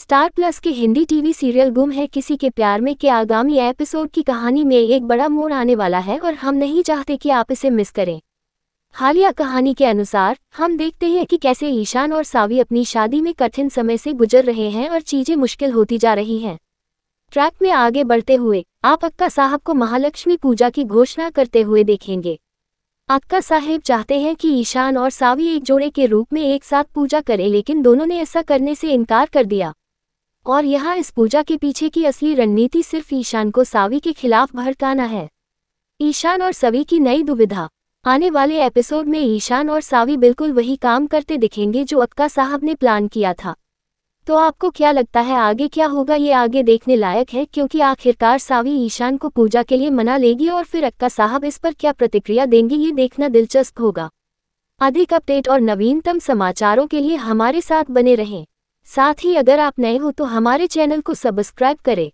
Star plus के Hindi TV serial गुम है। किसी के प्यार में, के आगामी एपिसोड की कहानी में एक बड़ा मोड़ आने वाला है और हम नहीं चाहते कि आप इसे मिस करें। हालिया कहानी के अनुसार, हम देखते हैं कि कैसे ईशान और सावी अपनी शादी में कठिन समय से गुजर रहे हैं और चीज़ें मुश्किल होती जा रही हैं। ट्रैक में आगे बढ़ते हुए, आप अक्का साहब को महालक्ष्मी पूजा की घोषणा करते हुए देखेंगे। अक्का साहेब चाहते हैं कि ईशान और सावी एक जोड़े के रूप में एक साथ पूजा करें, लेकिन दोनों ने ऐसा करने से इनकार कर दिया। और यहाँ इस पूजा के पीछे की असली रणनीति सिर्फ़ ईशान को सावी के खिलाफ भड़काना है। ईशान और सवी की नई दुविधा। आने वाले एपिसोड में ईशान और सावी बिल्कुल वही काम करते दिखेंगे जो अक्का साहब ने प्लान किया था। तो आपको क्या लगता है आगे क्या होगा ये आगे देखने लायक है क्योंकि आखिरकार सावी ईशान को पूजा के लिए मना लेगी और फिर अक्का साहब इस पर क्या प्रतिक्रिया देंगे ये देखना दिलचस्प होगा। अधिक अपडेट और नवीनतम समाचारों के लिए हमारे साथ बने रहें। साथ ही अगर आप नए हो तो हमारे चैनल को सब्सक्राइब करें।